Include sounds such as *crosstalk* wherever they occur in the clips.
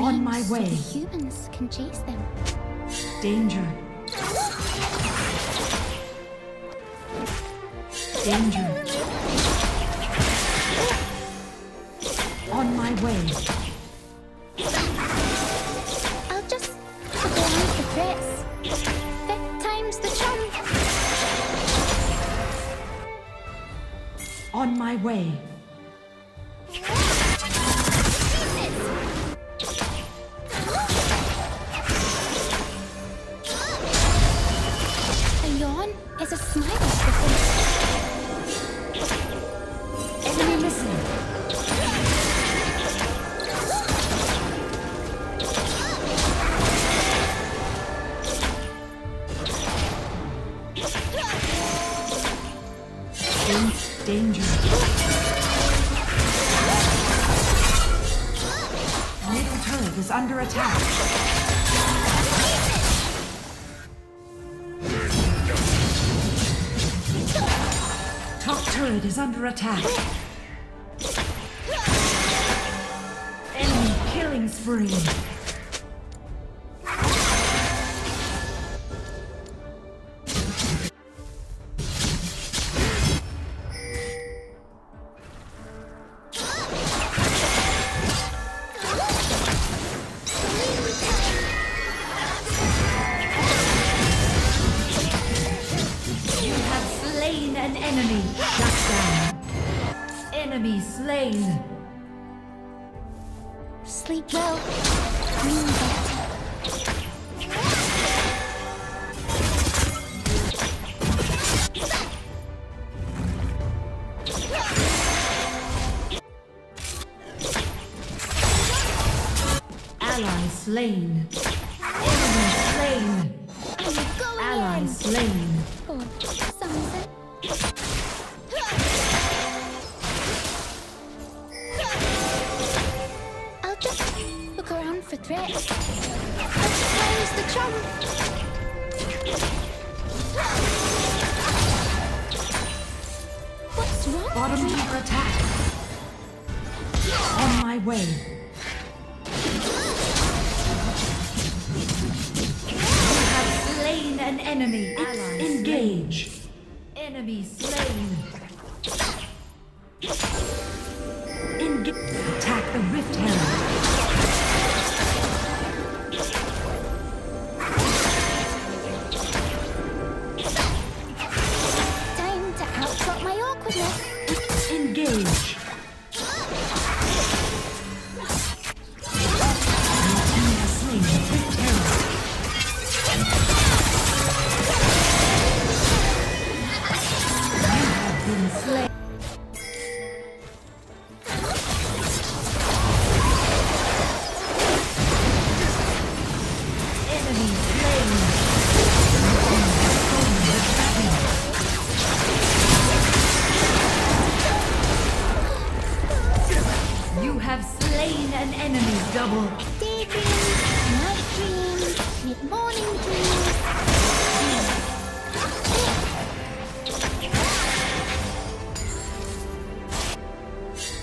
On my way. the humans can chase them. Danger. Danger. On my way. I'll just go on the threats. That time's the charm. On my way. Attack. Top turret is under attack. Enemy killing spree. Enemy. Shut down. Enemy slain. sleep well, better. Ally slain. Enemy slain. Ally in. slain. Oh, look around for threats. That time's the. What's wrong? Bottom under attack. On my way. You have slain an enemy. Ally engage. Enemy slain. Engage. Attack the Rift Herald. Slain. Enemy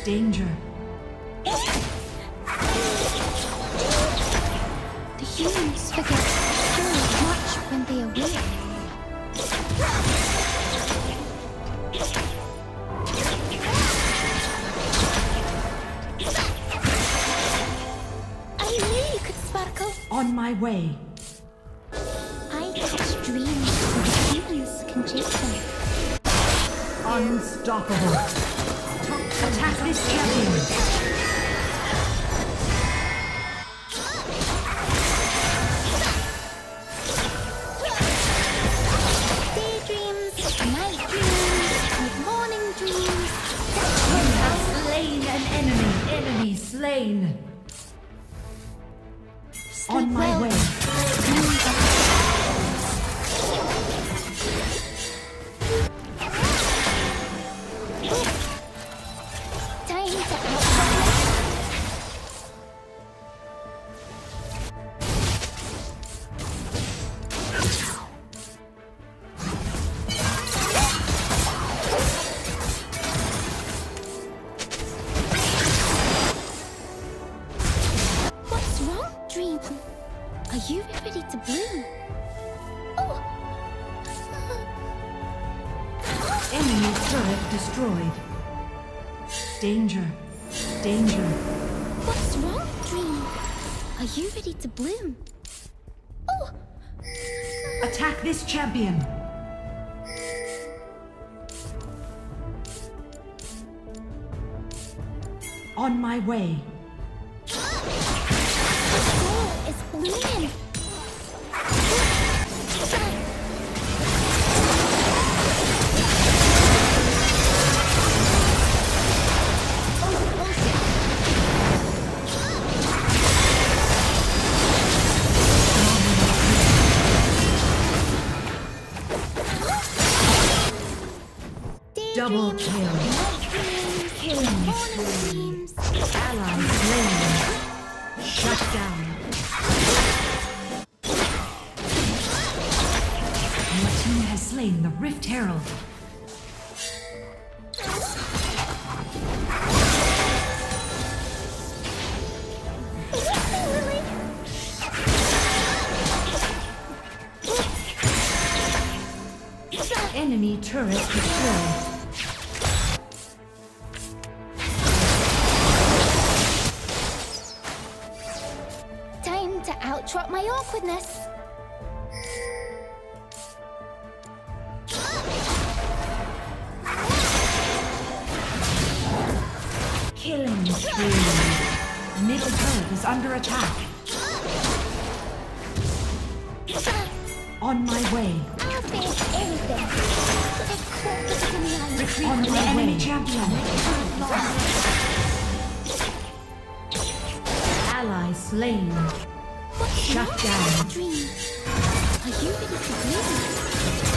Danger. The humans forget so much when they awake. I knew you could sparkle. On my way. I catch dreams the humans can chase them. Unstoppable. Attack this champion. Are you ready to bloom? Oh! Enemy turret destroyed. Danger. Danger. What's wrong, dream? Are you ready to bloom? Oh! Attack this champion. On my way. Double kill. Killing spree. Ally slain. Shut down. Your team has slain the Rift Herald. Enemy turret destroyed. My. Killing spree. Middle turret is under attack. On my way. I'll face anything. With a corpus in the eye. Retreat on the enemy champion. Ally slain. Shut down. Dream. Are you ready bloom?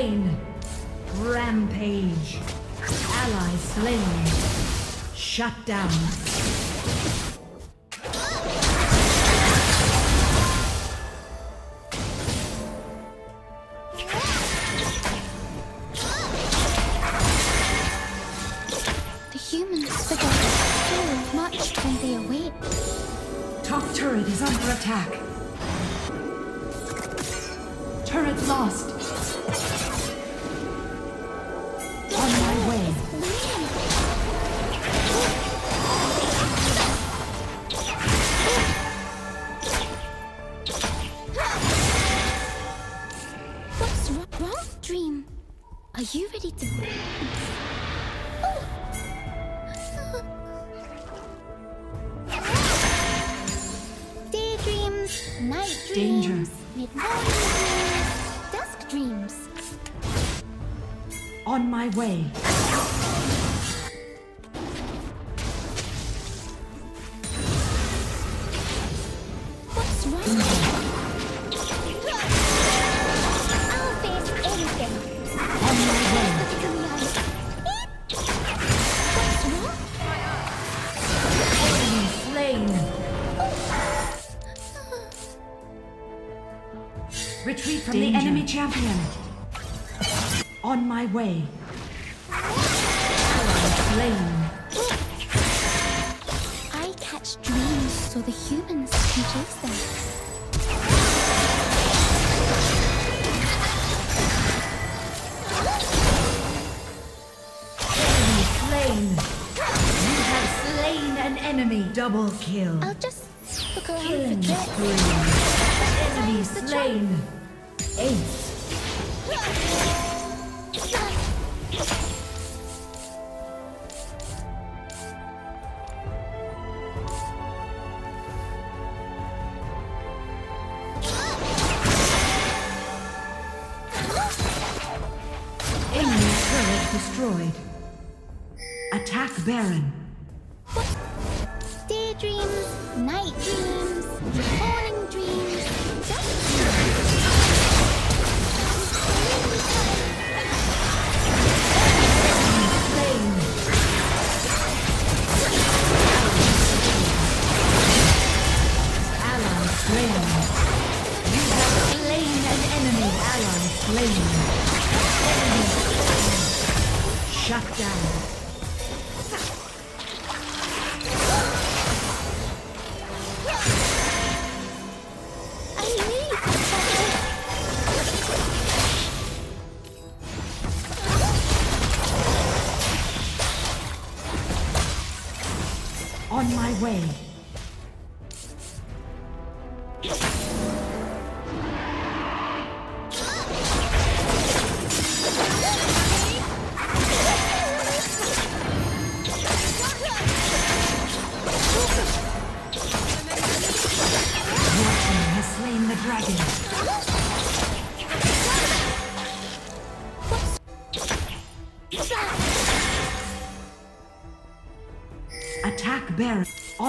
Slain. Rampage. Ally slain. Shut down. The humans forget so much when they awake. Top turret is under attack. Turret lost. Wrong, Dream? Are you ready to... Oh. *laughs* Daydreams, night dreams, Danger. mid-morning dreams, dusk dreams. On my way. What's wrong? Champion. On my way. I catch dreams so the humans can chase them. Enemy slain. You have slain an enemy. Double kill. I'll just look around Killing spree. Enemy slain. Ace.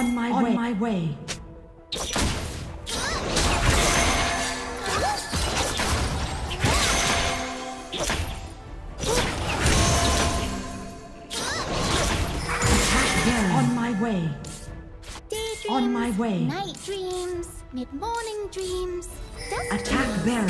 on my on way. my way. On my way. On my way. Night dreams, mid-morning dreams. Attack Baron.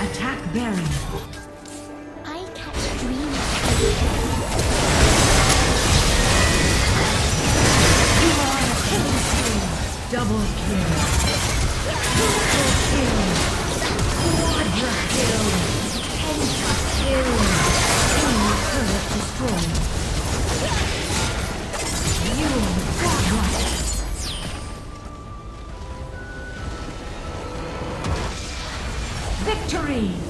Attack Baron. spree.